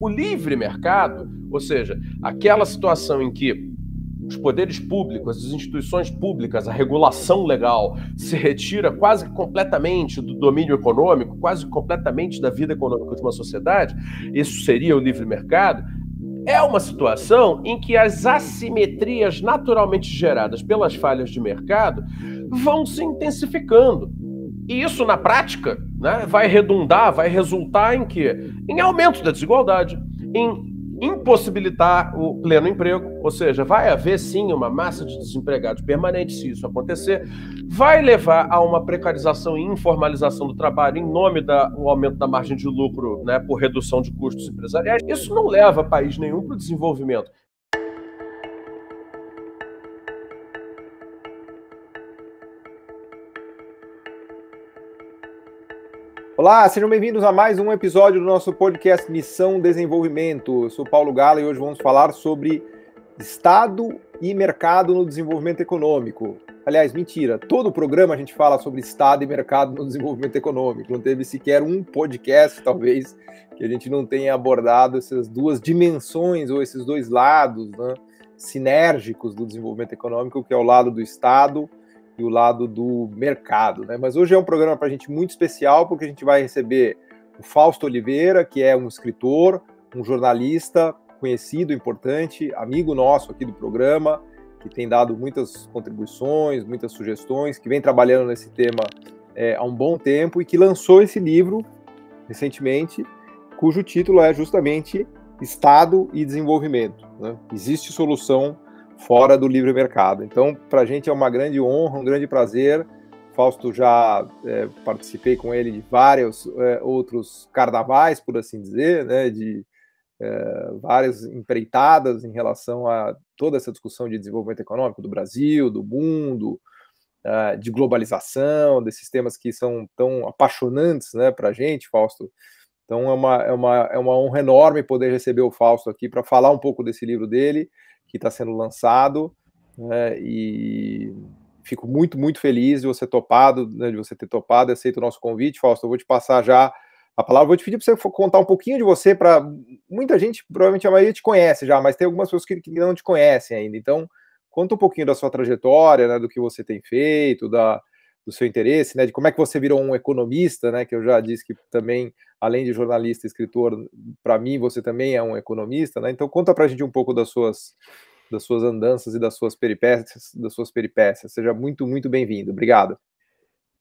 O livre mercado, ou seja, aquela situação em que os poderes públicos, as instituições públicas, a regulação legal se retira quase completamente do domínio econômico, quase completamente da vida econômica de uma sociedade, isso seria o livre mercado, é uma situação em que as assimetrias naturalmente geradas pelas falhas de mercado vão se intensificando. E isso, na prática, né, vai redundar, vai resultar em quê? Em aumento da desigualdade, em impossibilitar o pleno emprego, ou seja, vai haver sim uma massa de desempregados permanente se isso acontecer, vai levar a uma precarização e informalização do trabalho em nome do aumento da margem de lucro né, por redução de custos empresariais. Isso não leva país nenhum para o desenvolvimento. Olá, sejam bem-vindos a mais um episódio do nosso podcast Missão Desenvolvimento. Eu sou Paulo Gala e hoje vamos falar sobre Estado e mercado no desenvolvimento econômico. Aliás, mentira, todo o programa a gente fala sobre Estado e mercado no desenvolvimento econômico. Não teve sequer um podcast, talvez, que a gente não tenha abordado essas duas dimensões ou esses dois lados né, sinérgicos do desenvolvimento econômico, que é o lado do Estado e o lado do mercado. Né? Mas hoje é um programa para a gente muito especial, porque a gente vai receber o Fausto Oliveira, que é um escritor, um jornalista conhecido, importante, amigo nosso aqui do programa, que tem dado muitas contribuições, muitas sugestões, que vem trabalhando nesse tema é, há um bom tempo e que lançou esse livro recentemente, cujo título é justamente Estado e Desenvolvimento. Né? Existe solução fora do livre mercado. Então, para a gente é uma grande honra, um grande prazer. Fausto já é, participei com ele de vários é, outros carnavais, por assim dizer, né, de é, várias empreitadas em relação a toda essa discussão de desenvolvimento econômico do Brasil, do mundo, é, de globalização, desses temas que são tão apaixonantes né, para a gente, Fausto. Então é uma, é, uma, é uma honra enorme poder receber o Fausto aqui para falar um pouco desse livro dele que está sendo lançado, né, e fico muito, muito feliz de você topado, né, de você ter topado, aceito o nosso convite, Fausto, eu vou te passar já a palavra, vou te pedir para você contar um pouquinho de você, para muita gente, provavelmente a maioria te conhece já, mas tem algumas pessoas que, que não te conhecem ainda, então conta um pouquinho da sua trajetória, né, do que você tem feito, da, do seu interesse, né, de como é que você virou um economista, né, que eu já disse que também, além de jornalista e escritor, para mim você também é um economista, né, então conta para a gente um pouco das suas, das suas andanças e das suas peripécias, das suas peripécias. Seja muito, muito bem-vindo. Obrigado.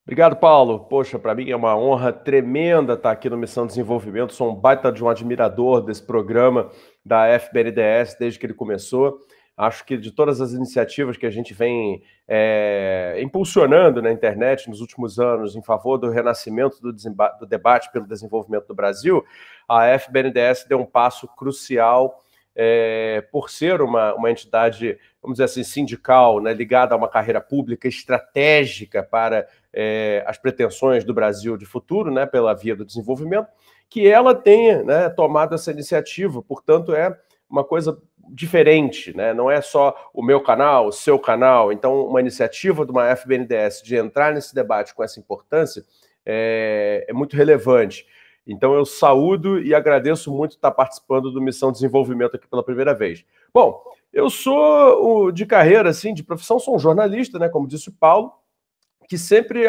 Obrigado, Paulo. Poxa, para mim é uma honra tremenda estar aqui no Missão Desenvolvimento. Sou um baita de um admirador desse programa da FBNDES desde que ele começou. Acho que de todas as iniciativas que a gente vem é, impulsionando na internet nos últimos anos em favor do renascimento do, do, debate pelo desenvolvimento do Brasil, a FBNDES deu um passo crucial é, por ser uma, uma entidade, vamos dizer assim, sindical, né, ligada a uma carreira pública estratégica para é, as pretensões do Brasil de futuro, né, pela via do desenvolvimento, que ela tenha né, tomado essa iniciativa. Portanto, é uma coisa diferente, né? Não é só o meu canal, o seu canal. Então, uma iniciativa de uma FBNDES de entrar nesse debate com essa importância é, é muito relevante. Então, eu saúdo e agradeço muito estar participando do Missão Desenvolvimento aqui pela primeira vez. Bom, eu sou de carreira, assim, de profissão, sou um jornalista, né? Como disse o Paulo, que sempre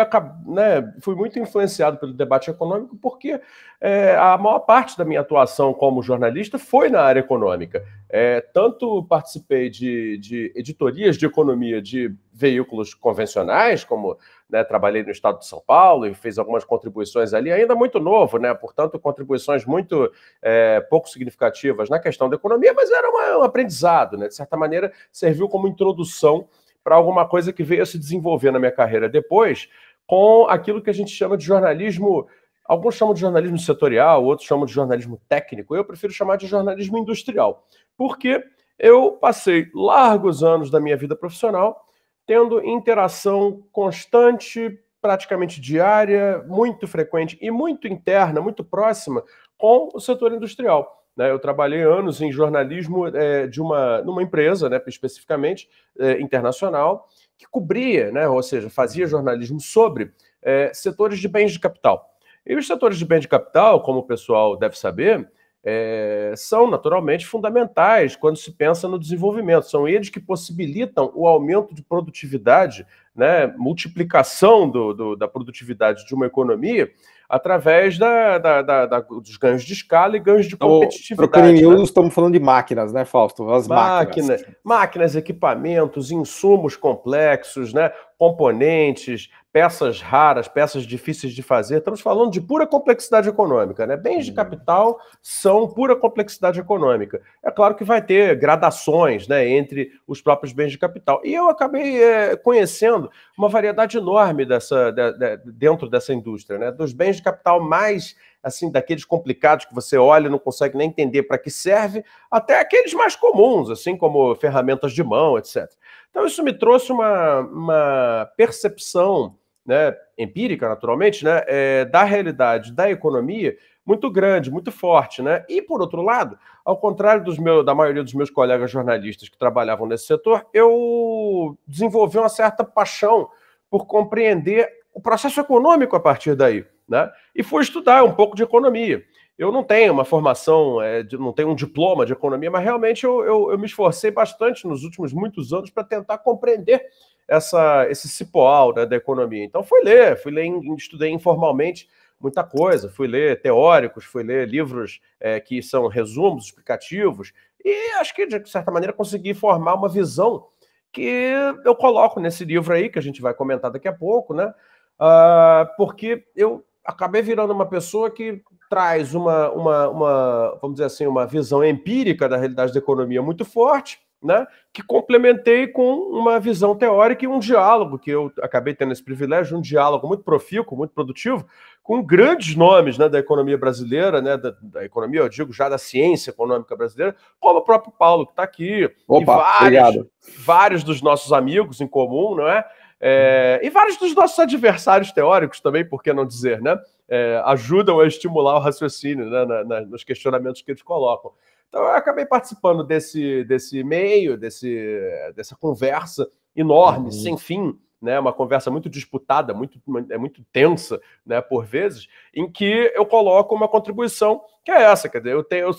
né, fui muito influenciado pelo debate econômico, porque é, a maior parte da minha atuação como jornalista foi na área econômica. É, tanto participei de, de, editorias de economia de veículos convencionais, como né, trabalhei no estado de São Paulo e fiz algumas contribuições ali, ainda muito novo, né, portanto, contribuições muito é, pouco significativas na questão da economia, mas era uma, um aprendizado, né, de certa maneira, serviu como introdução para alguma coisa que veio a se desenvolver na minha carreira depois, com aquilo que a gente chama de jornalismo. Alguns chamam de jornalismo setorial, outros chamam de jornalismo técnico. Eu prefiro chamar de jornalismo industrial, porque eu passei largos anos da minha vida profissional tendo interação constante, praticamente diária, muito frequente e muito interna, muito próxima com o setor industrial. Né? Eu trabalhei anos em jornalismo é, de uma numa empresa, né, especificamente é, internacional, que cobria, né, ou seja, fazia jornalismo sobre é, setores de bens de capital. E os setores de bens de capital, como o pessoal deve saber, é, são naturalmente fundamentais quando se pensa no desenvolvimento. São eles que possibilitam o aumento de produtividade, né, multiplicação do, do, da produtividade de uma economia através da, da, da, dos ganhos de escala e ganhos de competitividade. Para o né? estamos falando de máquinas, né, Fausto? As máquinas. Máquina, máquinas, equipamentos, insumos complexos, né, componentes, peças raras, peças difíceis de fazer. Estamos falando de pura complexidade econômica, né? Bens de uhum. capital são pura complexidade econômica. É claro que vai ter gradações, né, entre os próprios bens de capital. E eu acabei é, conhecendo uma variedade enorme dessa, de, de, dentro dessa indústria, né? Dos bens de capital mais assim, daqueles complicados que você olha e não consegue nem entender para que serve, até aqueles mais comuns, assim como ferramentas de mão, etc. Então, isso me trouxe uma, uma percepção né, empírica, naturalmente, né, é, da realidade da economia muito grande, muito forte. Né? E, por outro lado, ao contrário dos meus, da maioria dos meus colegas jornalistas que trabalhavam nesse setor, eu desenvolvi uma certa paixão por compreender o processo econômico a partir daí. Né? E fui estudar um pouco de economia. Eu não tenho uma formação, é, de, não tenho um diploma de economia, mas realmente eu, eu, eu me esforcei bastante nos últimos muitos anos para tentar compreender essa, esse cipoal né, da economia. Então fui ler, fui ler, estudei informalmente muita coisa, fui ler teóricos, fui ler livros é, que são resumos explicativos, e acho que, de certa maneira, consegui formar uma visão que eu coloco nesse livro aí, que a gente vai comentar daqui a pouco, né? Uh, porque eu acabei virando uma pessoa que traz uma, uma, uma, vamos dizer assim, uma visão empírica da realidade da economia muito forte, né, que complementei com uma visão teórica e um diálogo, que eu acabei tendo esse privilégio, um diálogo muito profícuo, muito produtivo, com grandes nomes né, da economia brasileira, né, da, da, economia, eu digo já da ciência econômica brasileira, como o próprio Paulo, que está aqui, Opa, e vários, vários dos nossos amigos em comum, não é? É, e vários dos nossos adversários teóricos também, por que não dizer, né? É, ajudam a estimular o raciocínio né, na, na, nos questionamentos que eles colocam. Então, eu acabei participando desse, desse meio, desse, dessa conversa enorme, uhum. sem fim, né, uma conversa muito disputada, muito, é muito tensa, né, por vezes, em que eu coloco uma contribuição que é essa, quer dizer, eu tenho, eu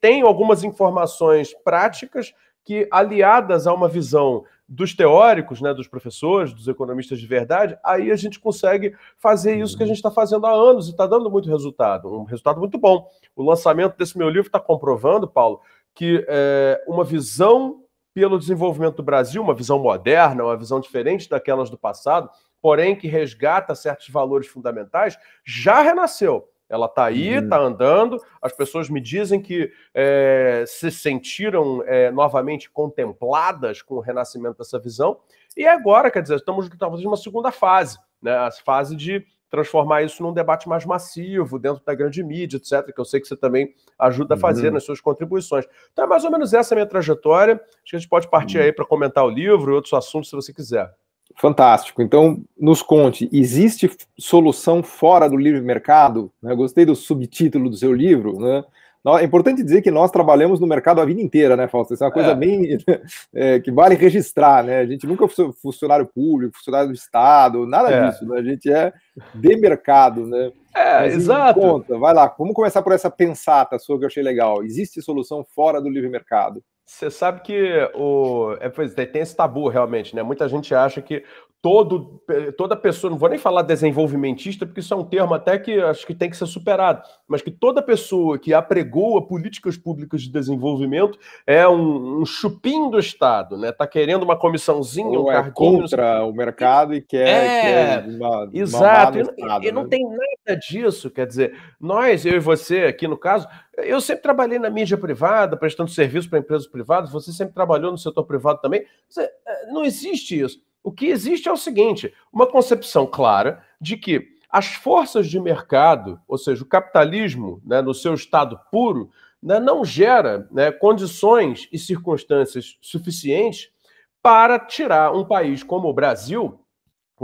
tenho algumas informações práticas que, aliadas a uma visão dos teóricos, né, dos professores, dos economistas de verdade, aí a gente consegue fazer isso que a gente está fazendo há anos e está dando muito resultado, um resultado muito bom. O lançamento desse meu livro está comprovando, Paulo, que é, uma visão pelo desenvolvimento do Brasil, uma visão moderna, uma visão diferente daquelas do passado, porém que resgata certos valores fundamentais, já renasceu. Ela está aí, está uhum. andando. As pessoas me dizem que é, se sentiram é, novamente contempladas com o renascimento dessa visão. E agora, quer dizer, estamos talvez uma segunda fase, né? A fase de transformar isso num debate mais massivo dentro da grande mídia, etc., que eu sei que você também ajuda a fazer uhum. nas suas contribuições. Então é mais ou menos essa a minha trajetória. Acho que a gente pode partir uhum. aí para comentar o livro e outros assuntos, se você quiser. Fantástico. Então, nos conte, existe solução fora do livre mercado? Eu gostei do subtítulo do seu livro, né? É importante dizer que nós trabalhamos no mercado a vida inteira, né, Fausto? Isso é uma coisa é. bem é, que vale registrar, né? A gente nunca foi funcionário público, funcionário do Estado, nada é. disso, né? A gente é de mercado, né? É, Mas, exato. Conta, vai lá, vamos começar por essa pensata sua que eu achei legal. Existe solução fora do livre mercado? Você sabe que o, é, pois, tem esse tabu realmente, né? Muita gente acha que todo, toda pessoa, não vou nem falar desenvolvimentista, porque isso é um termo até que acho que tem que ser superado, mas que toda pessoa que apregoa políticas públicas de desenvolvimento é um, um chupim do Estado, né? Tá querendo uma comissãozinha, Ou um é contra o mercado e quer, é, quer uma, exato, uma Estado, e, né? não tem nada disso, quer dizer, nós, eu e você aqui no caso, eu sempre trabalhei na mídia privada, prestando serviço para empresas privadas, você sempre trabalhou no setor privado também, não existe isso. O que existe é o seguinte: uma concepção clara de que as forças de mercado, ou seja, o capitalismo, né, no seu estado puro, né, não gera né, condições e circunstâncias suficientes para tirar um país como o Brasil,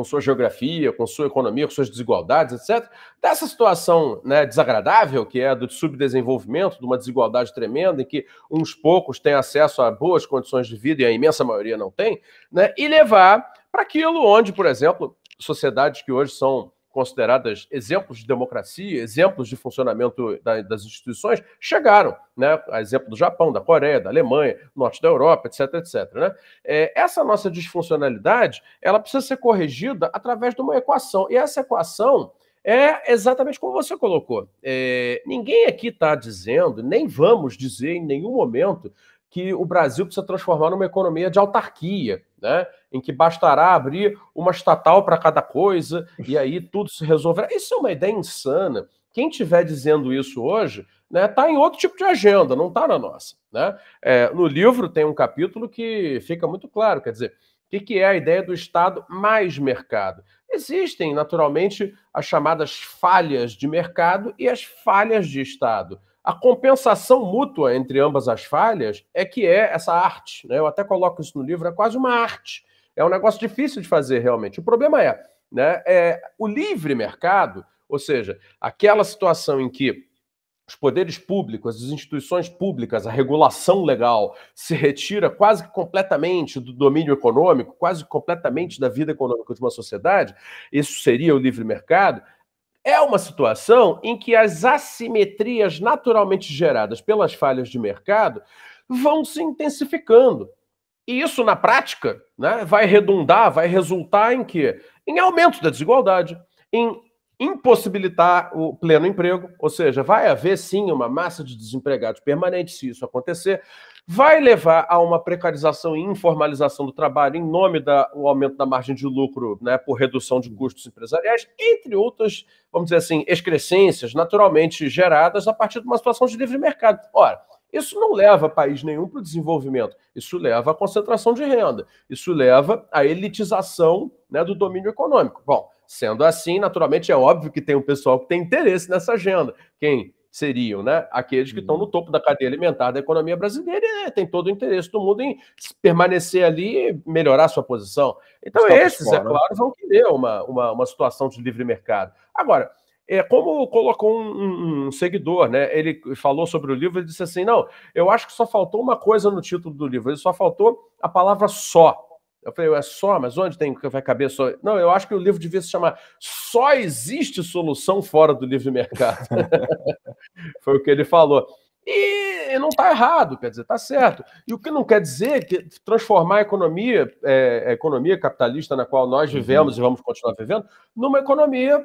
com sua geografia, com sua economia, com suas desigualdades, etc., dessa situação né, desagradável, que é do subdesenvolvimento, de uma desigualdade tremenda, em que uns poucos têm acesso a boas condições de vida e a imensa maioria não tem, né, e levar para aquilo onde, por exemplo, sociedades que hoje são consideradas exemplos de democracia, exemplos de funcionamento da, das instituições, chegaram, né? A exemplo do Japão, da Coreia, da Alemanha, norte da Europa, etc, etc. Né? É, essa nossa disfuncionalidade, ela precisa ser corrigida através de uma equação. E essa equação é exatamente como você colocou. É, ninguém aqui está dizendo, nem vamos dizer em nenhum momento, que o Brasil precisa transformar numa economia de autarquia, né? em que bastará abrir uma estatal para cada coisa e aí tudo se resolverá. Isso é uma ideia insana. Quem estiver dizendo isso hoje está né, tá em outro tipo de agenda, não está na nossa. Né? É, no livro tem um capítulo que fica muito claro, quer dizer, o que, que é a ideia do Estado mais mercado? Existem, naturalmente, as chamadas falhas de mercado e as falhas de Estado. A compensação mútua entre ambas as falhas é que é essa arte. Né? Eu até coloco isso no livro, é quase uma arte. É um negócio difícil de fazer realmente. O problema é, né, é o livre mercado, ou seja, aquela situação em que os poderes públicos, as instituições públicas, a regulação legal se retira quase completamente do domínio econômico, quase completamente da vida econômica de uma sociedade, isso seria o livre mercado, é uma situação em que as assimetrias naturalmente geradas pelas falhas de mercado vão se intensificando. E isso, na prática, né, vai redundar, vai resultar em quê? Em aumento da desigualdade, em impossibilitar o pleno emprego, ou seja, vai haver sim uma massa de desempregados permanente se isso acontecer, vai levar a uma precarização e informalização do trabalho em nome do aumento da margem de lucro, né, por redução de custos empresariais, entre outras, vamos dizer assim, excrescências naturalmente geradas a partir de uma situação de livre mercado. Ora, isso não leva país nenhum para o desenvolvimento, isso leva à concentração de renda, isso leva à elitização né, do domínio econômico. Bom, sendo assim, naturalmente é óbvio que tem um pessoal que tem interesse nessa agenda. Quem? seriam né, aqueles que estão no uhum. topo da cadeia alimentar da economia brasileira e tem todo o interesse do mundo em permanecer ali e melhorar sua posição. Então, esses, é claro, vão querer uma, uma, uma situação de livre mercado. Agora, é, como colocou um, um, um, seguidor, né? Ele falou sobre o livro e disse assim: não, eu acho que só faltou uma coisa no título do livro, ele só faltou a palavra só. Eu falei, é só, mas onde tem que vai caber só? Não, eu acho que o livro devia se chamar Só existe solução fora do livre mercado. Foi o que ele falou. E não está errado, quer dizer, está certo. E o que não quer dizer que transformar a economia, é, a economia capitalista na qual nós vivemos uhum. e vamos continuar vivendo, numa economia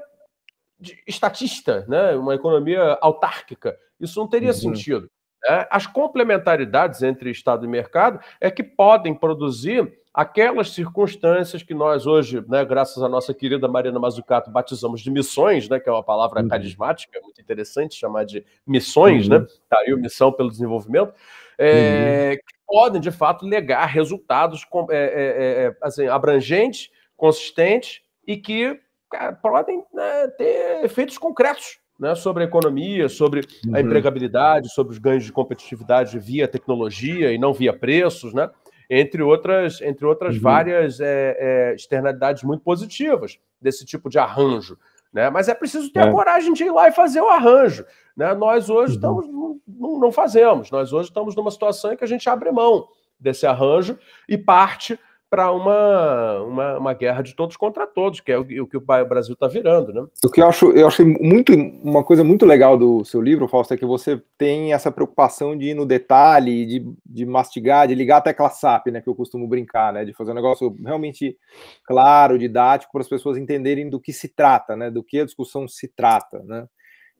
estatista, né? uma economia autárquica. Isso não teria uhum. sentido. Né? As complementaridades entre Estado e mercado é que podem produzir aquelas circunstâncias que nós hoje, né, graças à nossa querida Marina Mazzucato, batizamos de missões, né, que é uma palavra uhum. carismática, muito interessante chamar de missões, né, uhum. né, tá aí missão pelo desenvolvimento, é, uhum. que podem, de fato, legar resultados é, é, é, é, assim, abrangentes, consistentes e que cara, podem né, ter efeitos concretos né, sobre a economia, sobre uhum. a empregabilidade, sobre os ganhos de competitividade via tecnologia e não via preços, né? Entre outras, entre outras uhum. várias é, é, externalidades muito positivas desse tipo de arranjo. Né? Mas é preciso ter é. a coragem de ir lá e fazer o arranjo. Né? Nós hoje uhum. estamos, não, não fazemos, nós hoje estamos numa situação em que a gente abre mão desse arranjo e parte para uma, uma, uma, guerra de todos contra todos, que é o, o que o Brasil está virando, né? O que eu acho, eu achei muito uma coisa muito legal do seu livro, Fausto, é que você tem essa preocupação de ir no detalhe, de, de mastigar, de ligar a tecla SAP, né? Que eu costumo brincar, né? De fazer um negócio realmente claro, didático, para as pessoas entenderem do que se trata, né? Do que a discussão se trata, né?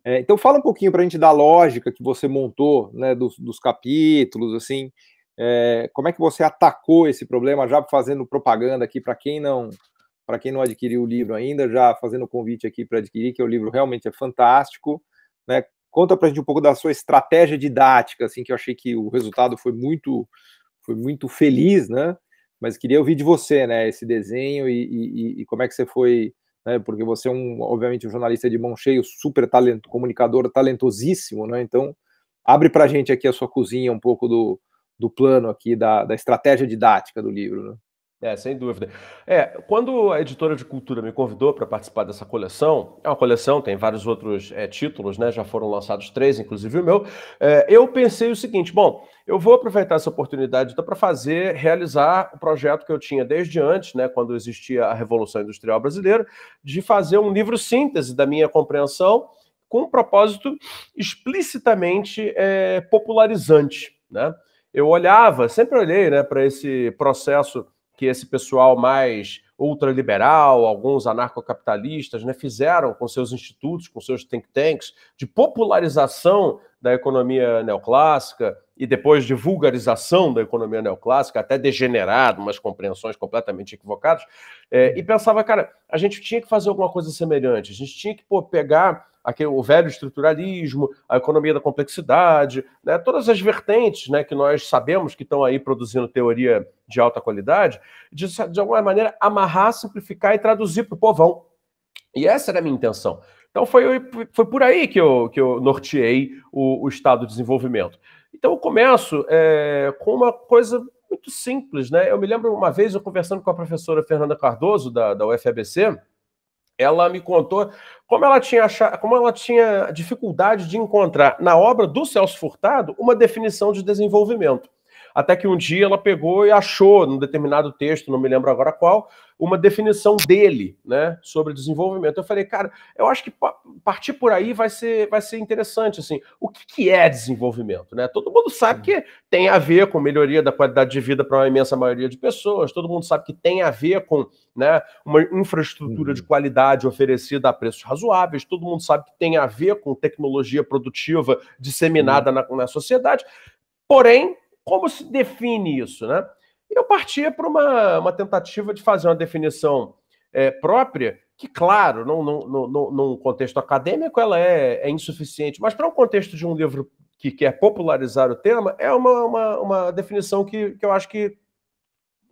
É, então fala um pouquinho para a gente da lógica que você montou, né? Dos, dos capítulos, assim. É, como é que você atacou esse problema, já fazendo propaganda aqui para quem não para quem não adquiriu o livro ainda, já fazendo convite aqui para adquirir, que o livro realmente é fantástico, né? Conta para a gente um pouco da sua estratégia didática, assim, que eu achei que o resultado foi muito foi muito feliz, né? Mas queria ouvir de você, né? Esse desenho e, e, e como é que você foi, né? Porque você é um, obviamente, um jornalista de mão cheia, super talento, comunicador talentosíssimo, né? Então abre para a gente aqui a sua cozinha um pouco do do plano aqui, da, da estratégia didática do livro. Né? É, sem dúvida. É, quando a editora de cultura me convidou para participar dessa coleção, é uma coleção, tem vários outros é, títulos, né? Já foram lançados três, inclusive o meu. É, eu pensei o seguinte: bom, eu vou aproveitar essa oportunidade então, para fazer, realizar o projeto que eu tinha desde antes, né? Quando existia a Revolução Industrial Brasileira, de fazer um livro síntese da minha compreensão com um propósito explicitamente é, popularizante, né? Eu olhava, sempre olhei, né, para esse processo que esse pessoal mais ultraliberal, alguns anarcocapitalistas, né, fizeram com seus institutos, com seus think tanks, de popularização da economia neoclássica e depois de vulgarização da economia neoclássica, até degenerado, umas compreensões completamente equivocadas, é, e pensava, cara, a gente tinha que fazer alguma coisa semelhante, a gente tinha que pô, pegar aquele, o velho estruturalismo, a economia da complexidade, né, todas as vertentes né, que nós sabemos que estão aí produzindo teoria de alta qualidade, de, de alguma maneira amarrar, simplificar e traduzir para o povão. E essa era a minha intenção. Então foi, foi por aí que eu, que eu norteei o, o Estado de Desenvolvimento. Então eu começo é, com uma coisa muito simples, né? Eu me lembro uma vez eu conversando com a professora Fernanda Cardoso, da, da UFABC, ela me contou como ela tinha achado, como ela tinha dificuldade de encontrar na obra do Celso Furtado uma definição de desenvolvimento. Até que um dia ela pegou e achou, num determinado texto, não me lembro agora qual, uma definição dele, né, sobre desenvolvimento. Eu falei, cara, eu acho que partir por aí vai ser, vai ser interessante, assim. O que, que é desenvolvimento, né? Todo mundo sabe que tem a ver com melhoria da qualidade de vida para uma imensa maioria de pessoas. Todo mundo sabe que tem a ver com, né, uma infraestrutura de uhum. qualidade oferecida a preços razoáveis. Todo mundo sabe que tem a ver com tecnologia produtiva disseminada na, na sociedade. Porém, como se define isso, né? Eu partia para uma, uma tentativa de fazer uma definição é, própria, que, claro, não, não, não, num contexto acadêmico ela é, é insuficiente, mas para um contexto de um livro que quer popularizar o tema, é uma, uma, uma definição que, que eu acho que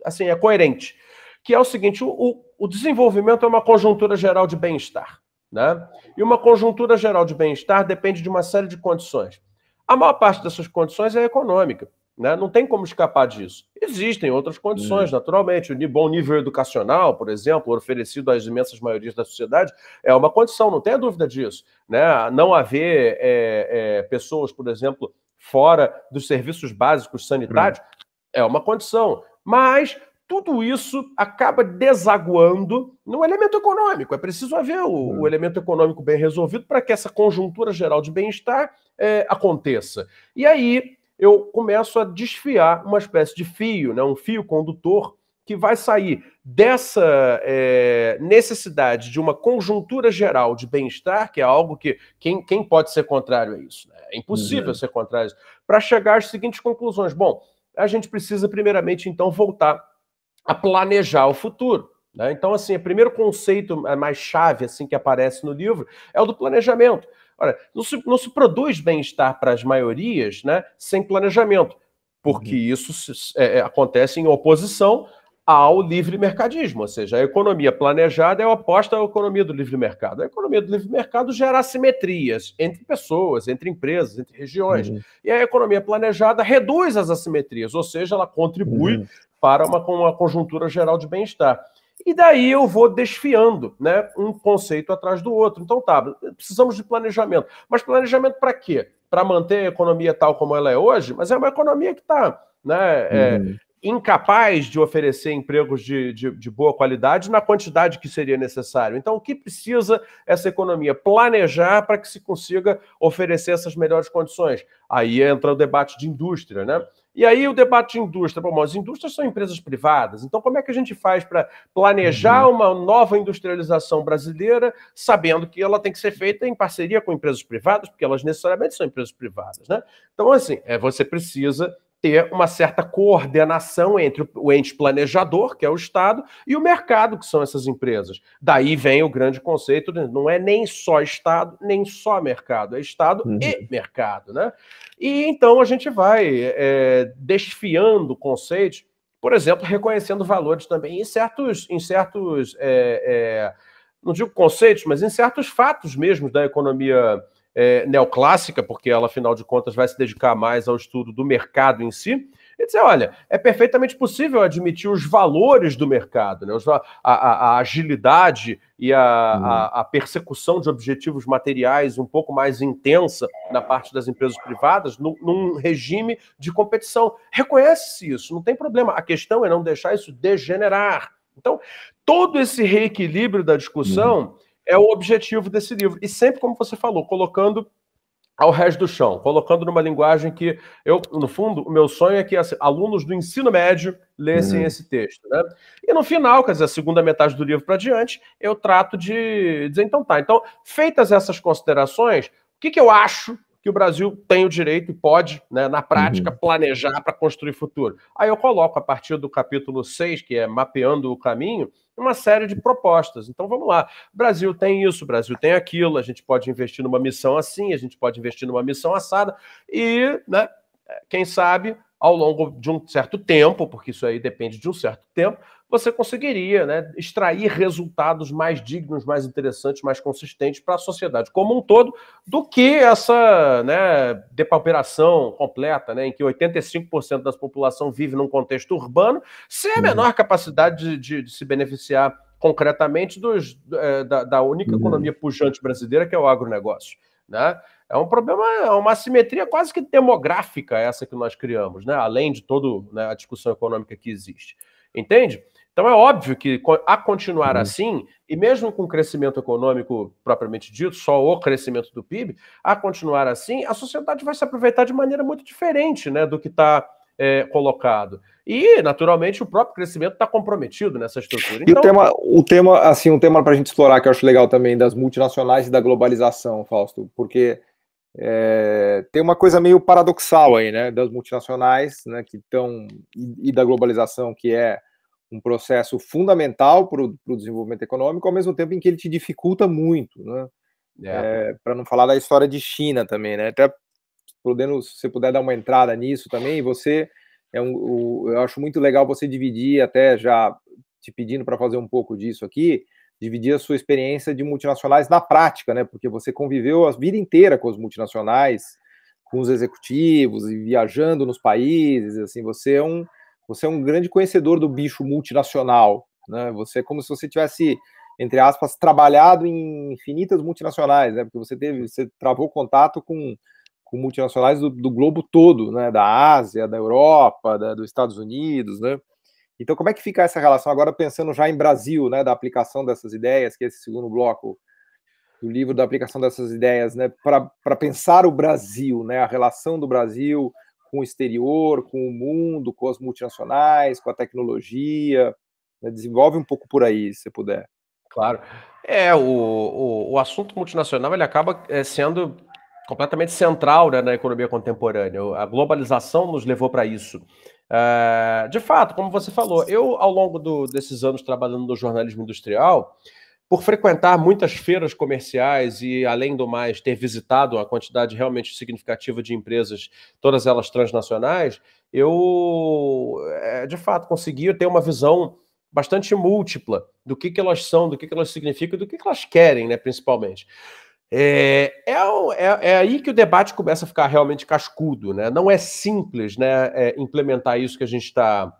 assim, é coerente. Que é o seguinte: o, o desenvolvimento é uma conjuntura geral de bem-estar. Né? E uma conjuntura geral de bem-estar depende de uma série de condições. A maior parte dessas condições é econômica. Né? Não tem como escapar disso. Existem outras condições, uhum. naturalmente. O bom nível educacional, por exemplo, oferecido às imensas maiorias da sociedade, é uma condição, não tenha dúvida disso. Né? Não haver é, é, pessoas, por exemplo, fora dos serviços básicos sanitários uhum. é uma condição. Mas tudo isso acaba desaguando no elemento econômico. É preciso haver o, o uhum. elemento econômico bem resolvido para que essa conjuntura geral de bem-estar é, aconteça. E aí eu começo a desfiar uma espécie de fio, né, um fio condutor, que vai sair dessa é, necessidade de uma conjuntura geral de bem-estar, que é algo que quem, quem pode ser contrário a isso? Né? É impossível uhum. ser contrário a isso, para chegar às seguintes conclusões. Bom, a gente precisa, primeiramente, então, voltar a planejar o futuro. Né? Então, assim, o primeiro conceito mais chave assim que aparece no livro é o do planejamento. Olha, não se, não se produz bem-estar para as maiorias né, sem planejamento, porque uhum. isso se, é, é, acontece em oposição ao livre mercadismo, ou seja, a economia planejada é oposta à economia do livre mercado. A economia do livre mercado gera assimetrias entre pessoas, entre empresas, entre regiões. Uhum. E a economia planejada reduz as assimetrias, ou seja, ela contribui uhum. para uma, uma conjuntura geral de bem-estar. E daí eu vou desfiando, né, um conceito atrás do outro. Então tá, precisamos de planejamento. Mas planejamento para quê? Para manter a economia tal como ela é hoje, mas é uma economia que está né, é, uhum. incapaz de oferecer empregos de, de, de, boa qualidade na quantidade que seria necessário. Então, o que precisa essa economia? Planejar para que se consiga oferecer essas melhores condições. Aí entra o debate de indústria, né? E aí o debate de indústria, bom, as indústrias são empresas privadas, então como é que a gente faz para planejar uhum. uma nova industrialização brasileira, sabendo que ela tem que ser feita em parceria com empresas privadas, porque elas necessariamente são empresas privadas, né? Então, assim, é, você precisa ter uma certa coordenação entre o ente planejador, que é o Estado, e o mercado, que são essas empresas. Daí vem o grande conceito, de, não é nem só Estado, nem só mercado, é Estado uhum. e mercado, né? E então a gente vai é, desfiando conceitos, por exemplo, reconhecendo valores também em certos, em certos é, é, não digo conceitos, mas em certos fatos mesmo da economia é, neoclássica, porque ela, afinal de contas, vai se dedicar mais ao estudo do mercado em si, e dizer: olha, é perfeitamente possível admitir os valores do mercado, né? a, a, a agilidade e a, a, a, persecução de objetivos materiais um pouco mais intensa na parte das empresas privadas, no, num regime de competição. Reconhece-se isso, não tem problema. A questão é não deixar isso degenerar. Então, todo esse reequilíbrio da discussão uhum. É o objetivo desse livro. E sempre, como você falou, colocando ao resto do chão, colocando numa linguagem que eu, no fundo, o meu sonho é que assim, alunos do ensino médio lessem uhum. esse texto, né? E no final, quer dizer, a segunda metade do livro para diante, eu trato de dizer, então tá, então, feitas essas considerações, o que, que eu acho que o Brasil tem o direito e pode, né, na prática, uhum. planejar para construir futuro. Aí eu coloco, a partir do capítulo 6, que é Mapeando o Caminho, uma série de propostas. Então vamos lá. O Brasil tem isso, o Brasil tem aquilo, a gente pode investir numa missão assim, a gente pode investir numa missão assada, e, né, quem sabe, ao longo de um certo tempo, porque isso aí depende de um certo tempo, você conseguiria né, extrair resultados mais dignos, mais interessantes, mais consistentes para a sociedade como um todo, do que essa né, depauperação completa, né, em que 85% da população vive num contexto urbano, sem a uhum. menor capacidade de, de, de se beneficiar concretamente dos, é, da, da, única uhum. economia pujante brasileira, que é o agronegócio. Né? É um problema, é uma assimetria quase que demográfica essa que nós criamos, né? além de toda né, a discussão econômica que existe. Entende? Então é óbvio que a continuar uhum. assim, e mesmo com crescimento econômico propriamente dito, só o crescimento do PIB, a continuar assim, a sociedade vai se aproveitar de maneira muito diferente né, do que está é, colocado. E, naturalmente, o próprio crescimento está comprometido nessa estrutura. Então... E o então tema, o tema, assim, um tema para a gente explorar que eu acho legal também das multinacionais e da globalização, Fausto, porque é, tem uma coisa meio paradoxal aí, né, das multinacionais, né, que estão e, e da globalização, que é um processo fundamental para o desenvolvimento econômico, ao mesmo tempo em que ele te dificulta muito, né? É. É, para não falar da história de China também, né? Até podendo, se você puder dar uma entrada nisso também, você é um, o, eu acho muito legal você dividir, até já te pedindo para fazer um pouco disso aqui, dividir a sua experiência de multinacionais na prática, né? Porque você conviveu a vida inteira com as multinacionais, com os executivos e viajando nos países, assim, você é um você é um grande conhecedor do bicho multinacional, né? Você é como se você tivesse, entre aspas, trabalhado em infinitas multinacionais, né? Porque você teve, você travou contato com, com multinacionais do, do globo todo, né? Da Ásia, da Europa, da, dos Estados Unidos, né? Então, como é que fica essa relação agora pensando já em Brasil, né? Da aplicação dessas ideias, que é esse segundo bloco do livro da aplicação dessas ideias, né? Para pensar o Brasil, né? A relação do Brasil com o exterior, com o mundo, com as multinacionais, com a tecnologia? Né? Desenvolve um pouco por aí, se puder. Claro. É, o, o, o assunto multinacional ele acaba é, sendo completamente central né, na economia contemporânea. A globalização nos levou para isso. É, de fato, como você falou, eu, ao longo do, desses anos trabalhando no jornalismo industrial, por frequentar muitas feiras comerciais e, além do mais, ter visitado uma quantidade realmente significativa de empresas, todas elas transnacionais, eu, é, de fato, consegui ter uma visão bastante múltipla do que, que elas são, do que, que elas significam, do que, que elas querem, né, principalmente. É, é, é, é, aí que o debate começa a ficar realmente cascudo, né? Não é simples né, é, implementar isso que a gente está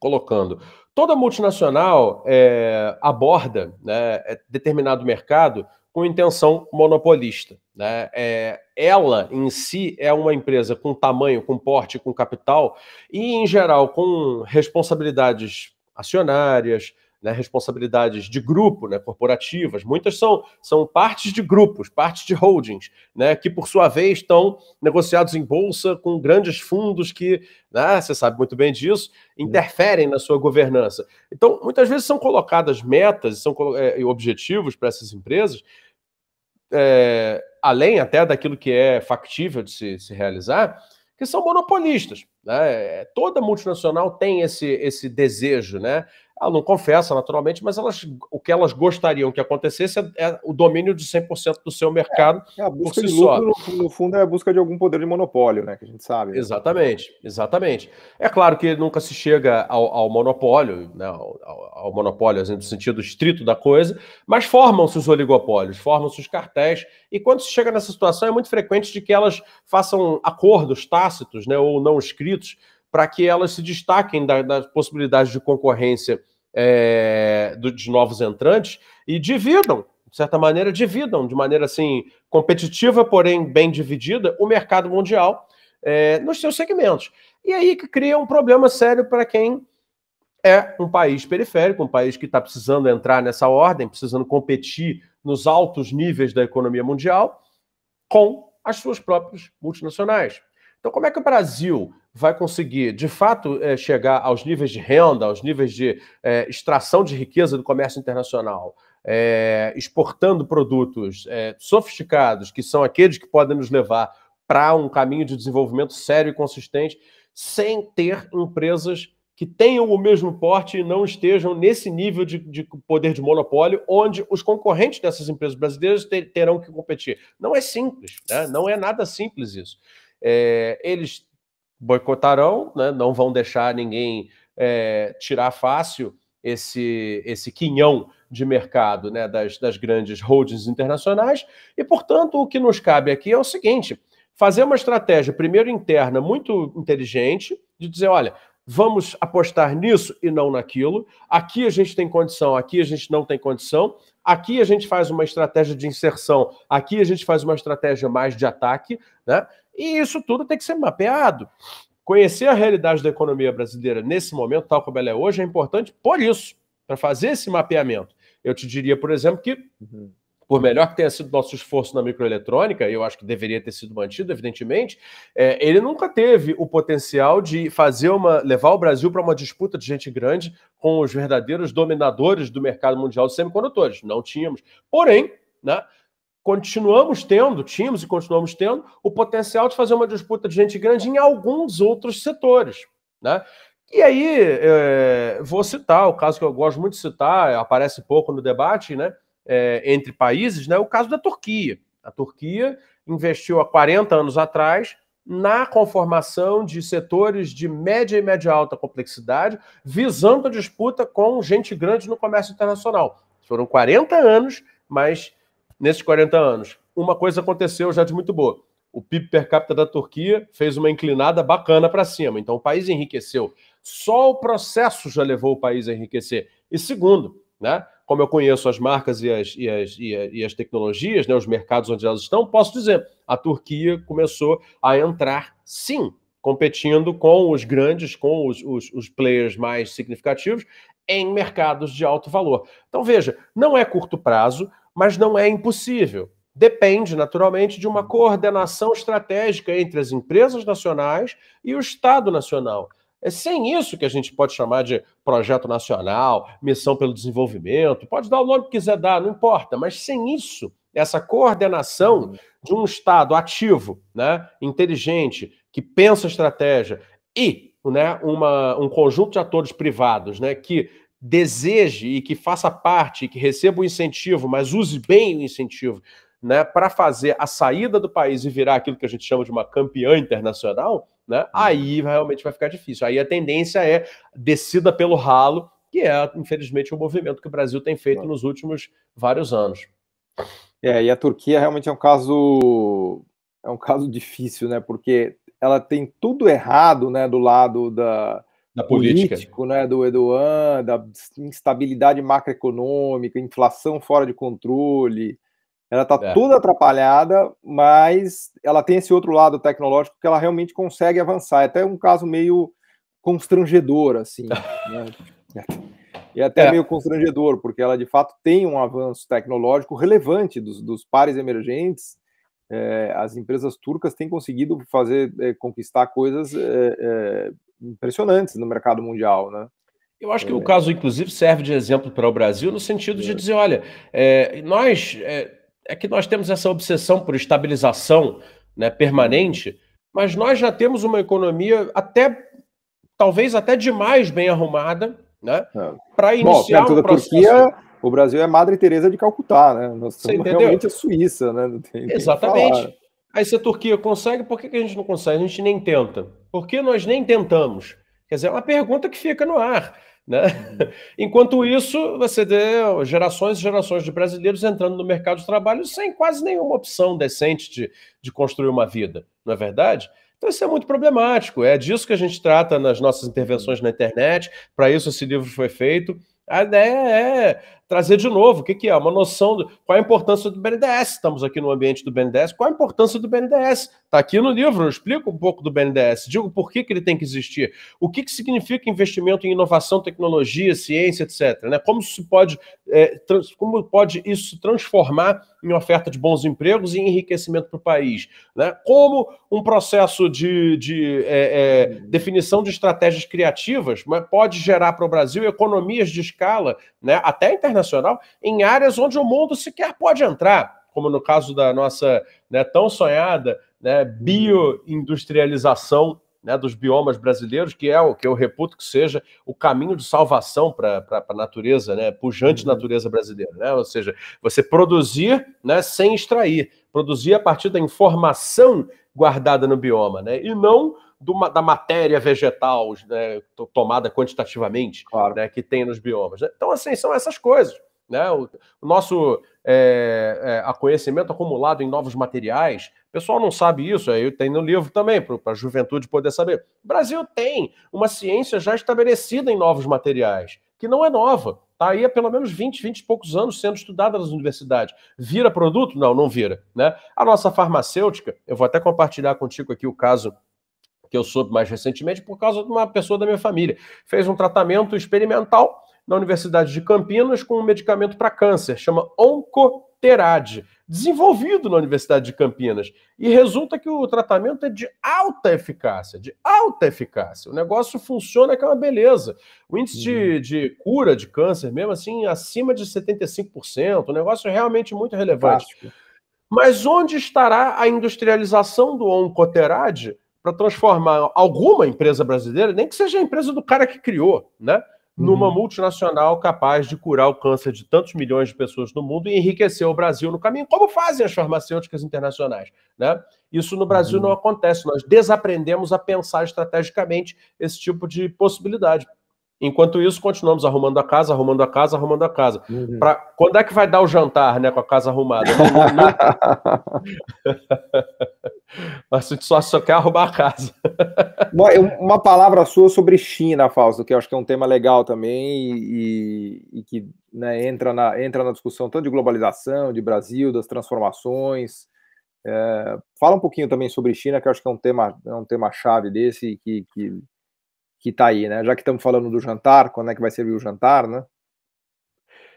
colocando. Toda multinacional é, aborda né, é, determinado mercado com intenção monopolista. Né? É, ela, em si, é uma empresa com tamanho, com porte, com capital e, em geral, com responsabilidades acionárias, né, responsabilidades de grupo, né, corporativas. Muitas são, são partes de grupos, partes de holdings, né, que por sua vez estão negociados em bolsa com grandes fundos que, né, você sabe muito bem disso, interferem na sua governança. Então, muitas vezes são colocadas metas são, é, objetivos para essas empresas, é, além até daquilo que é factível de se, se realizar, que são monopolistas. Né? Toda multinacional tem esse, esse desejo, né? Ela não confessa, naturalmente, mas elas, o que elas gostariam que acontecesse é, é o domínio de 100% do seu mercado é, é a busca si de lucro, no, no, fundo, é a busca de algum poder de monopólio, né? Que a gente sabe. Né? Exatamente, exatamente. É claro que nunca se chega ao, ao monopólio, né? ao, ao, monopólio assim, no sentido estrito da coisa, mas formam-se os oligopólios, formam-se os cartéis, e quando se chega nessa situação é muito frequente de que elas façam acordos tácitos né? ou não escritos para que elas se destaquem da, das possibilidades de concorrência é, de novos entrantes e dividam, de certa maneira, dividam de maneira assim competitiva, porém bem dividida, o mercado mundial é, nos seus segmentos. E aí que cria um problema sério para quem é um país periférico, um país que está precisando entrar nessa ordem, precisando competir nos altos níveis da economia mundial com as suas próprias multinacionais. Então, como é que o Brasil vai conseguir, de fato, é, chegar aos níveis de renda, aos níveis de é, extração de riqueza do comércio internacional, é, exportando produtos sofisticados, que são aqueles que podem nos levar para um caminho de desenvolvimento sério e consistente, sem ter empresas que tenham o mesmo porte e não estejam nesse nível de, de poder de monopólio, onde os concorrentes dessas empresas brasileiras ter, terão que competir. Não é simples, né? não é nada simples isso. É, eles boicotarão, né? não vão deixar ninguém é, tirar fácil esse, esse quinhão de mercado né? das, das grandes holdings internacionais, e, portanto, o que nos cabe aqui é o seguinte: fazer uma estratégia, primeiro interna, muito inteligente, de dizer, olha, vamos apostar nisso e não naquilo. Aqui a gente tem condição, aqui a gente não tem condição. Aqui a gente faz uma estratégia de inserção, aqui a gente faz uma estratégia mais de ataque, né? E isso tudo tem que ser mapeado. Conhecer a realidade da economia brasileira nesse momento, tal como ela é hoje, é importante por isso, para fazer esse mapeamento. Eu te diria, por exemplo, que uhum por melhor que tenha sido nosso esforço na microeletrônica, eu acho que deveria ter sido mantido, evidentemente, é, ele nunca teve o potencial de fazer uma. levar o Brasil para uma disputa de gente grande com os verdadeiros dominadores do mercado mundial de semicondutores. Não tínhamos. Porém, né? Continuamos tendo, tínhamos e continuamos tendo, o potencial de fazer uma disputa de gente grande em alguns outros setores. Né? E aí, é, vou citar o caso que eu gosto muito de citar, aparece pouco no debate, né? é, entre países, né, o caso da Turquia. A Turquia investiu há 40 anos atrás na conformação de setores de média e média alta complexidade, visando a disputa com gente grande no comércio internacional. Foram 40 anos, mas nesses 40 anos, uma coisa aconteceu já de muito boa. O PIB per capita da Turquia fez uma inclinada bacana para cima, então o país enriqueceu. Só o processo já levou o país a enriquecer. E segundo, né, como eu conheço as marcas e as, e as, e as, e as tecnologias, né, os mercados onde elas estão, posso dizer, a Turquia começou a entrar, sim, competindo com os grandes, com os, os, os players mais significativos em mercados de alto valor. Então, veja, não é curto prazo, mas não é impossível. Depende, naturalmente, de uma coordenação estratégica entre as empresas nacionais e o Estado nacional. É sem isso que a gente pode chamar de projeto nacional, missão pelo desenvolvimento, pode dar o nome que quiser dar, não importa, mas sem isso, essa coordenação de um Estado ativo, né, inteligente, que pensa estratégia e né, uma, um conjunto de atores privados né, que deseje e que faça parte, que receba o incentivo, mas use bem o incentivo né, para fazer a saída do país e virar aquilo que a gente chama de uma campeã internacional, né, aí realmente vai ficar difícil. Aí a tendência é descida pelo ralo, que é, infelizmente, o movimento que o Brasil tem feito nos últimos vários anos. É, e a Turquia realmente é um caso é um caso difícil, né? Porque ela tem tudo errado, né, do lado da, da política, político, né, do Erdogan, da instabilidade macroeconômica, inflação fora de controle, ela está é. toda atrapalhada, mas ela tem esse outro lado tecnológico que ela realmente consegue avançar. É até um caso meio constrangedor, assim. né? E é até é. meio constrangedor, porque ela de fato tem um avanço tecnológico relevante dos, dos pares emergentes. É, as empresas turcas têm conseguido fazer é, conquistar coisas é, impressionantes no mercado mundial, né? Eu acho que o caso, inclusive, serve de exemplo para o Brasil no sentido de dizer, olha, nós é que nós temos essa obsessão por estabilização né, permanente, mas nós já temos uma economia até, talvez até demais bem arrumada, né, é. para iniciar Bom, um processo... Turquia, o Brasil é Madre Teresa de Calcutá, né? Nós somos realmente a Suíça, né? Exatamente. Aí se a Turquia consegue, por que, que a gente não consegue? A gente nem tenta. Por que nós nem tentamos? Quer dizer, é uma pergunta que fica no ar. Né? Enquanto isso, você vê gerações e gerações de brasileiros entrando no mercado de trabalho sem quase nenhuma opção decente de, de construir uma vida, não é verdade? Então isso é muito problemático. É disso que a gente trata nas nossas intervenções na internet. Para isso esse livro foi feito. A ideia é trazer de novo o que, que é uma noção de qual a importância do BNDES. Estamos aqui no ambiente do BNDES. Qual a importância do BNDES? Está aqui no livro, eu explico um pouco do BNDES, digo por que, que ele tem que existir, o que, que significa investimento em inovação, tecnologia, ciência, etc. Né? Como, se pode, é, como pode isso se transformar em oferta de bons empregos e enriquecimento para o país? Né? Como um processo de, de é, é, definição de estratégias criativas pode gerar para o Brasil economias de escala, né, até internacional, em áreas onde o mundo sequer pode entrar, como no caso da nossa né, tão sonhada né, bioindustrialização né, dos biomas brasileiros, que é o que eu reputo que seja o caminho de salvação para a natureza, né, pujante uhum. natureza brasileira. Né? Ou seja, você produzir né, sem extrair, produzir a partir da informação guardada no bioma, né, e não do, da matéria vegetal né, tomada quantitativamente claro. né, que tem nos biomas. Né? Então, assim, são essas coisas. Né? O, o nosso é, é, conhecimento acumulado em novos materiais, o pessoal não sabe isso, aí tem no livro também, para a juventude poder saber. O Brasil tem uma ciência já estabelecida em novos materiais, que não é nova. Está aí há pelo menos 20, 20 e poucos anos sendo estudada nas universidades. Vira produto? Não, não vira. Né? A nossa farmacêutica, eu vou até compartilhar contigo aqui o caso que eu soube mais recentemente por causa de uma pessoa da minha família. Fez um tratamento experimental na Universidade de Campinas com um medicamento para câncer, chama Oncoterade, desenvolvido na Universidade de Campinas. E resulta que o tratamento é de alta eficácia, de alta eficácia. O negócio funciona que é uma beleza. O índice uhum. de, de, cura de câncer, mesmo assim, acima de 75%, o negócio é realmente muito relevante. Mas onde estará a industrialização do Oncoterade para transformar alguma empresa brasileira, nem que seja a empresa do cara que criou, né? Numa uhum. multinacional capaz de curar o câncer de tantos milhões de pessoas no mundo e enriquecer o Brasil no caminho, como fazem as farmacêuticas internacionais. Né? Isso no Brasil uhum. não acontece. Nós desaprendemos a pensar estrategicamente esse tipo de possibilidade. Enquanto isso, continuamos arrumando a casa, arrumando a casa, arrumando a casa. Uhum. Pra, quando é que vai dar o jantar, né, com a casa arrumada? Mas a gente só, só quer arrumar a casa. Uma palavra sua sobre China, Fausto, que eu acho que é um tema legal também e, e que né, entra, na, entra na discussão tanto de globalização, de Brasil, das transformações. É, fala um pouquinho também sobre China, que eu acho que é um tema, é um tema chave desse que, que que está aí, né? Já que estamos falando do jantar, quando é que vai servir o jantar, né?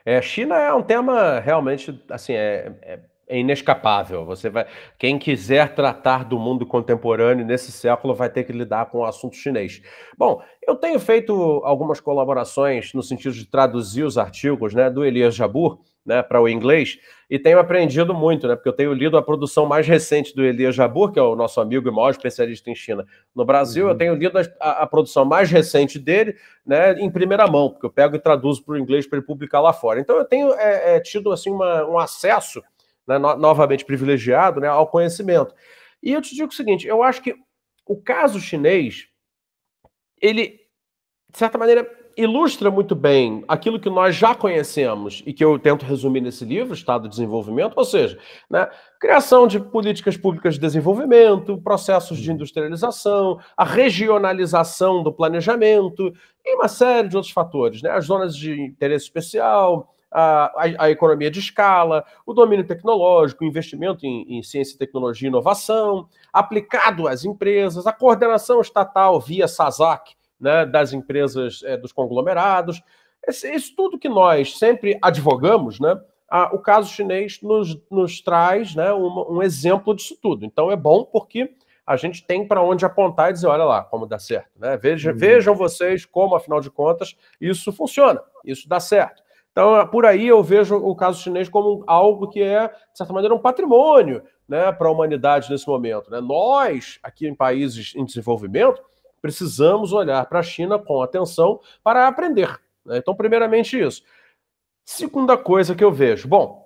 É, China é um tema realmente assim é, é, é, inescapável. Você vai, quem quiser tratar do mundo contemporâneo nesse século vai ter que lidar com o assunto chinês. Bom, eu tenho feito algumas colaborações no sentido de traduzir os artigos, né, do Elias Jabur né, para o inglês e tenho aprendido muito, né, porque eu tenho lido a produção mais recente do Elias Jabur, que é o nosso amigo e maior especialista em China no Brasil. Uhum. Eu tenho lido a, a, produção mais recente dele né, em primeira mão, porque eu pego e traduzo para o inglês para ele publicar lá fora. Então eu tenho é, é, tido assim uma, um acesso né, no, novamente privilegiado né, ao conhecimento. E eu te digo o seguinte: eu acho que o caso chinês, ele, de certa maneira, ilustra muito bem aquilo que nós já conhecemos e que eu tento resumir nesse livro, Estado de Desenvolvimento, ou seja, né, criação de políticas públicas de desenvolvimento, processos de industrialização, a regionalização do planejamento e uma série de outros fatores, né, as zonas de interesse especial, a, a, economia de escala, o domínio tecnológico, o investimento em, em, ciência, tecnologia e inovação, aplicado às empresas, a coordenação estatal via SASAC, né, das empresas é, dos conglomerados. Esse, isso tudo que nós sempre advogamos, né, a, o caso chinês nos, nos traz né, um, um exemplo disso tudo. Então é bom porque a gente tem para onde apontar e dizer, olha lá, como dá certo. Né? Veja, uhum. Vejam vocês como, afinal de contas, isso funciona, isso dá certo. Então, por aí eu vejo o caso chinês como algo que é, de certa maneira, um patrimônio né, para a humanidade nesse momento. Né? Nós, aqui em países em desenvolvimento, precisamos olhar para a China com atenção para aprender. Né? Então, primeiramente, isso. Segunda coisa que eu vejo, bom,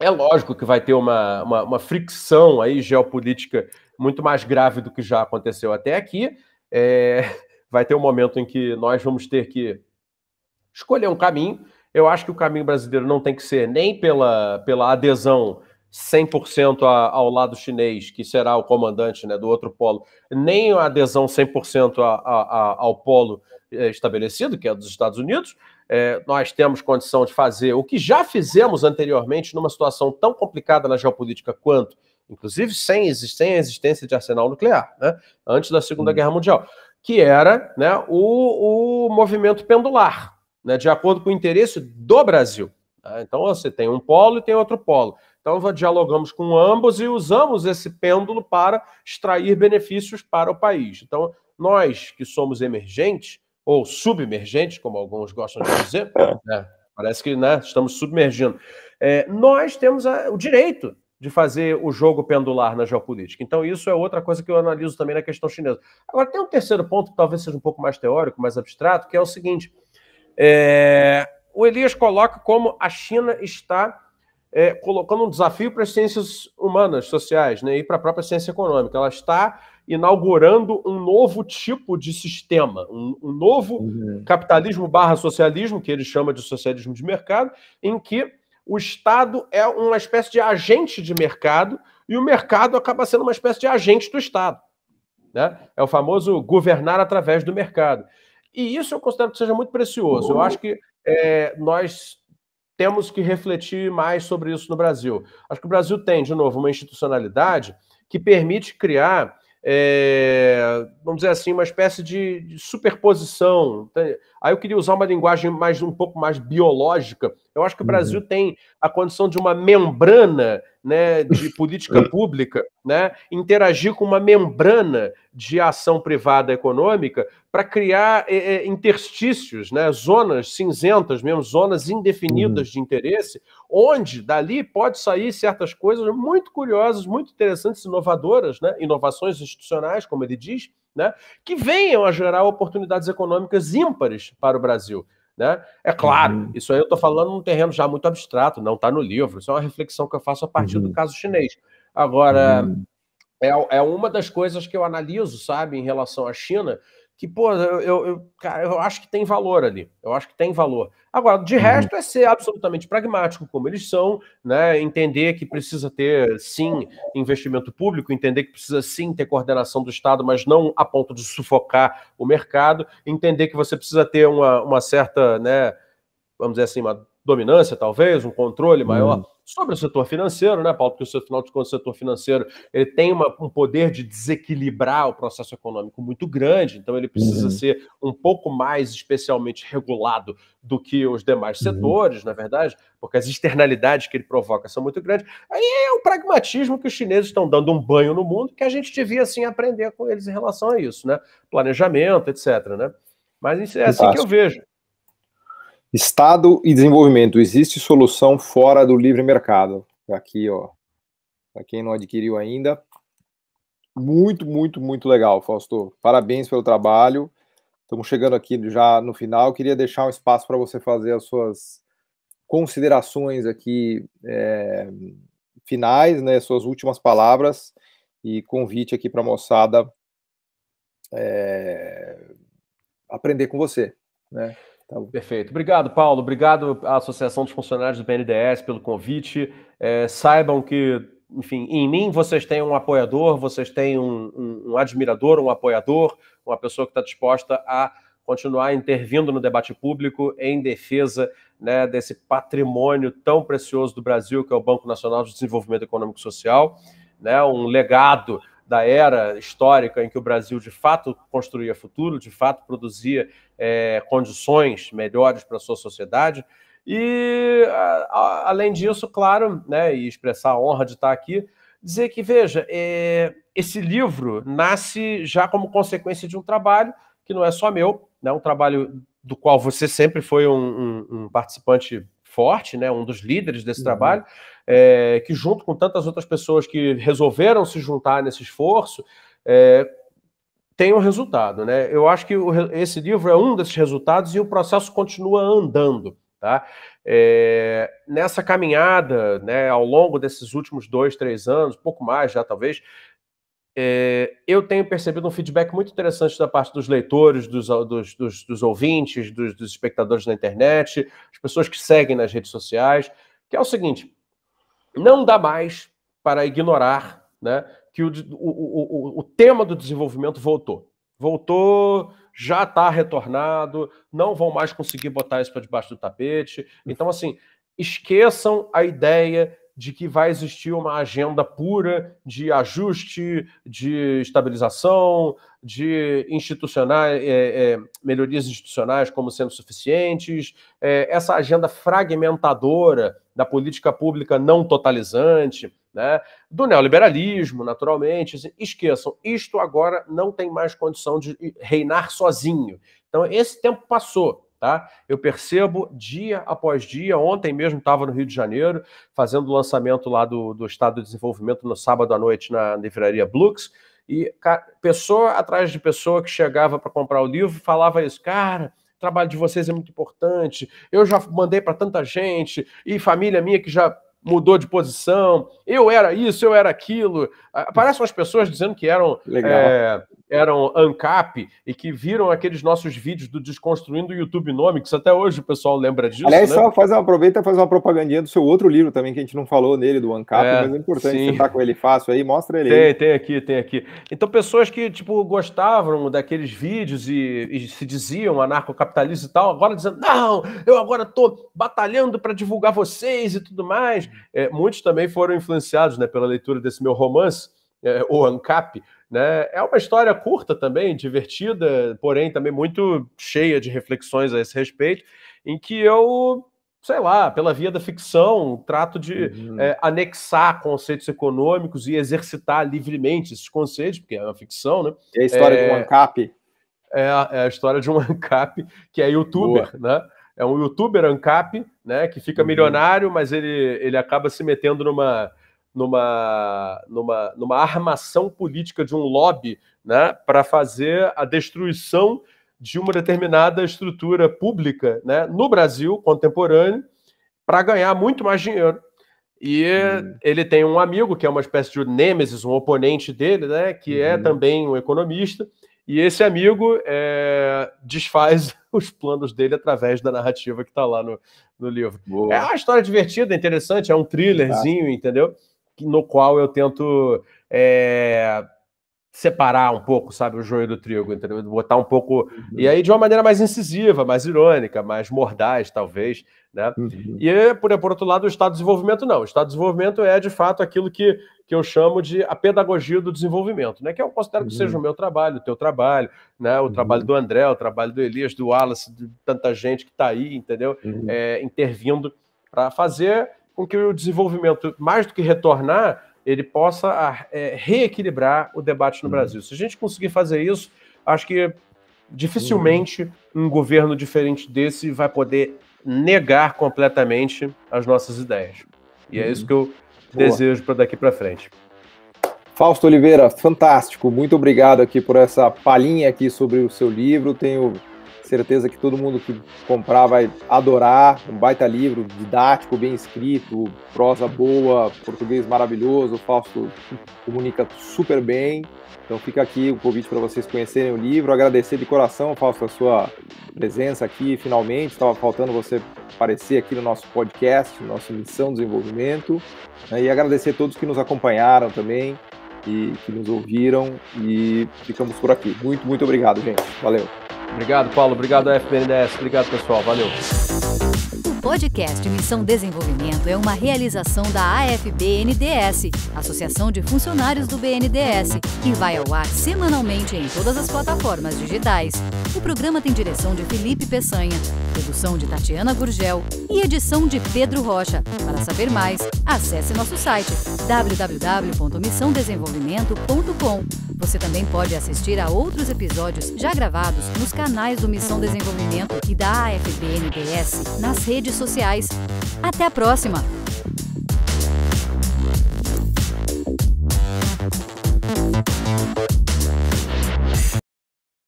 é lógico que vai ter uma, uma, uma fricção aí geopolítica muito mais grave do que já aconteceu até aqui. É, vai ter um momento em que nós vamos ter que escolher um caminho. Eu acho que o caminho brasileiro não tem que ser nem pela, pela adesão 100% ao lado chinês, que será o comandante né, do outro polo, nem a adesão 100% a, a, ao polo é, estabelecido, que é dos Estados Unidos. É, nós temos condição de fazer o que já fizemos anteriormente numa situação tão complicada na geopolítica quanto, inclusive sem, sem a existência de arsenal nuclear, né, antes da Segunda hum. Guerra Mundial, que era né, o, o movimento pendular, né, de acordo com o interesse do Brasil. Tá? Então você tem um polo e tem outro polo. Então, dialogamos com ambos e usamos esse pêndulo para extrair benefícios para o país. Então, nós que somos emergentes, ou submergentes, como alguns gostam de dizer, né? parece que né, estamos submergindo, é, nós temos a, o direito de fazer o jogo pendular na geopolítica. Então, isso é outra coisa que eu analiso também na questão chinesa. Agora, tem um terceiro ponto que talvez seja um pouco mais teórico, mais abstrato, que é o seguinte: é, o Elias coloca como a China está é, colocando um desafio para as ciências humanas, sociais, né, e para a própria ciência econômica. Ela está inaugurando um novo tipo de sistema, um, um novo uhum. capitalismo barra socialismo, que ele chama de socialismo de mercado, em que o Estado é uma espécie de agente de mercado e o mercado acaba sendo uma espécie de agente do Estado. Né? É o famoso governar através do mercado. E isso eu considero que seja muito precioso. Eu acho que é, nós temos que refletir mais sobre isso no Brasil. Acho que o Brasil tem, de novo, uma institucionalidade que permite criar, é, vamos dizer assim, uma espécie de, de, superposição. Aí eu queria usar uma linguagem mais um pouco mais biológica. Eu acho que o uhum. Brasil tem a condição de uma membrana né, de política pública, né, interagir com uma membrana de ação privada econômica para criar é, é, interstícios, né, zonas cinzentas, mesmo zonas indefinidas uhum. de interesse, onde dali pode sair certas coisas muito curiosas, muito interessantes, inovadoras, né, inovações institucionais, como ele diz, né, que venham a gerar oportunidades econômicas ímpares para o Brasil. Né? É claro, uhum. isso aí eu estou falando num terreno já muito abstrato, não está no livro, isso é uma reflexão que eu faço a partir uhum. do caso chinês. Agora, uhum. é, é uma das coisas que eu analiso, sabe, em relação à China, que, pô, eu, eu, cara, eu acho que tem valor ali. Eu acho que tem valor. Agora, de uhum. resto, é ser absolutamente pragmático, como eles são, né? Entender que precisa ter, sim, investimento público, entender que precisa, sim, ter coordenação do Estado, mas não a ponto de sufocar o mercado, entender que você precisa ter uma, uma certa, né? Vamos dizer assim, uma dominância, talvez, um controle maior. Uhum sobre o setor financeiro, né, Paulo? Porque o afinal de contas, o setor financeiro ele tem uma, um poder de desequilibrar o processo econômico muito grande, então ele precisa uhum. ser um pouco mais especialmente regulado do que os demais uhum. setores, na verdade, porque as externalidades que ele provoca são muito grandes. Aí é o pragmatismo que os chineses estão dando um banho no mundo, que a gente devia assim aprender com eles em relação a isso, né? Planejamento, etc. Né? Mas isso é assim que eu vejo. Estado e desenvolvimento. Existe solução fora do livre mercado. Aqui, ó. Para quem não adquiriu ainda. Muito, muito, muito legal, Fausto. Parabéns pelo trabalho. Estamos chegando aqui já no final. Queria deixar um espaço para você fazer as suas considerações aqui é, finais, né? Suas últimas palavras e convite aqui para a moçada é, aprender com você, né? Tá Perfeito. Obrigado, Paulo. Obrigado à Associação dos Funcionários do BNDES pelo convite. É, saibam que, enfim, em mim vocês têm um apoiador, vocês têm um, um, um admirador, um apoiador, uma pessoa que está disposta a continuar intervindo no debate público em defesa né, desse patrimônio tão precioso do Brasil, que é o Banco Nacional de Desenvolvimento Econômico e Social, né, um legado da era histórica em que o Brasil de fato construía futuro, de fato produzia é, condições melhores para a sua sociedade. E, a, a, além disso, claro, né, e expressar a honra de estar aqui, dizer que, veja, é, esse livro nasce já como consequência de um trabalho que não é só meu, né, um trabalho do qual você sempre foi um, um, um participante forte, né, um dos líderes desse uhum. trabalho, é, que junto com tantas outras pessoas que resolveram se juntar nesse esforço, é, tem um resultado. Né? Eu acho que o, esse livro é um desses resultados e o processo continua andando. Tá? É, nessa caminhada, né, ao longo desses últimos dois, três anos, pouco mais já talvez, é, eu tenho percebido um feedback muito interessante da parte dos leitores, dos, dos, dos, dos ouvintes, dos, dos, espectadores na internet, as pessoas que seguem nas redes sociais, que é o seguinte: não dá mais para ignorar né, que o, o, o, o tema do desenvolvimento voltou. Voltou, já está retornado, não vão mais conseguir botar isso para debaixo do tapete. Então, assim, esqueçam a ideia de que vai existir uma agenda pura de ajuste, de estabilização, de institucionais, é, é, melhorias institucionais como sendo suficientes, é, essa agenda fragmentadora da política pública não totalizante, né, do neoliberalismo, naturalmente. Assim, esqueçam, isto agora não tem mais condição de reinar sozinho. Então, esse tempo passou. Tá? Eu percebo dia após dia. Ontem mesmo estava no Rio de Janeiro, fazendo o lançamento lá do, do Estado de Desenvolvimento no sábado à noite na livraria Blux. E pessoa atrás de pessoa que chegava para comprar o livro falava isso, cara. O trabalho de vocês é muito importante. Eu já mandei para tanta gente e família minha que já mudou de posição, eu era isso, eu era aquilo. Aparecem umas pessoas dizendo que eram, é, eram ANCAP e que viram aqueles nossos vídeos do Desconstruindo o YouTube Nomics, até hoje o pessoal lembra disso. Aliás, né? só faz uma, aproveita e faz uma propagandinha do seu outro livro também, que a gente não falou nele, do ANCAP, é, mas é importante sim. você tá com ele fácil aí, mostra ele tem, aí. Tem aqui, tem aqui. Então, pessoas que, tipo, gostavam daqueles vídeos e, e se diziam anarcocapitalistas e tal, agora dizendo, não, eu agora tô batalhando para divulgar vocês e tudo mais. É, muitos também foram influenciados né, pela leitura desse meu romance, é, o ANCAP, né? É uma história curta também, divertida, porém também muito cheia de reflexões a esse respeito, em que eu, sei lá, pela via da ficção, trato de uhum. é, anexar conceitos econômicos e exercitar livremente esses conceitos, porque é uma ficção, né? É a história é, de um ANCAP. É a, é a, história de um ANCAP que é youtuber, Boa. né? É um youtuber ANCAP, né? Que fica uhum. milionário, mas ele, ele acaba se metendo numa numa, numa, numa armação política de um lobby né, para fazer a destruição de uma determinada estrutura pública né, no Brasil contemporâneo para ganhar muito mais dinheiro. E uhum. ele tem um amigo que é uma espécie de nêmesis, um oponente dele, né, que é uhum. é também um economista, e esse amigo é, desfaz os planos dele através da narrativa que está lá no, no livro. Boa. É uma história divertida, interessante, é um thrillerzinho, entendeu? no qual eu tento é, separar um pouco, sabe, o joio do trigo, entendeu? Botar um pouco. Uhum. E aí de uma maneira mais incisiva, mais irônica, mais mordaz, talvez. Né? Uhum. E por, por outro lado, o Estado de Desenvolvimento não. O Estado de Desenvolvimento é, de fato, aquilo que, que eu chamo de a pedagogia do desenvolvimento, né? Que eu considero que seja uhum. o meu trabalho, o teu trabalho, né? O uhum. trabalho do André, o trabalho do Elias, do Wallace, de tanta gente que está aí, entendeu? Uhum. É, intervindo para fazer com que o desenvolvimento, mais do que retornar, ele possa ah, é, reequilibrar o debate no uhum. Brasil. Se a gente conseguir fazer isso, acho que dificilmente uhum. um governo diferente desse vai poder negar completamente as nossas ideias. E é isso uhum. que eu Boa. desejo para daqui para frente. Fausto Oliveira, fantástico. Muito obrigado aqui por essa palhinha aqui sobre o seu livro. Tenho certeza que todo mundo que comprar vai adorar. Um baita livro, didático, bem escrito, prosa boa, português maravilhoso. O Fausto comunica super bem. Então fica aqui o convite para vocês conhecerem o livro. Agradecer de coração, Fausto, a sua presença aqui finalmente. Estava faltando você aparecer aqui no nosso podcast, no nosso Missão Desenvolvimento. E agradecer a todos que nos acompanharam também e que nos ouviram. E ficamos por aqui. Muito, muito obrigado, gente. Valeu. Obrigado, Paulo. Obrigado, FBNDES. Obrigado, pessoal. Valeu. Podcast Missão Desenvolvimento é uma realização da AFBNDS, Associação de Funcionários do BNDES, que vai ao ar semanalmente em todas as plataformas digitais. O programa tem direção de Felipe Peçanha, produção de Tatiana Gurgel e edição de Pedro Rocha. Para saber mais, acesse nosso site www.missãodesenvolvimento.com. Você também pode assistir a outros episódios já gravados nos canais do Missão Desenvolvimento e da AFBNDS nas redes redes sociais. Até a próxima! Thank you.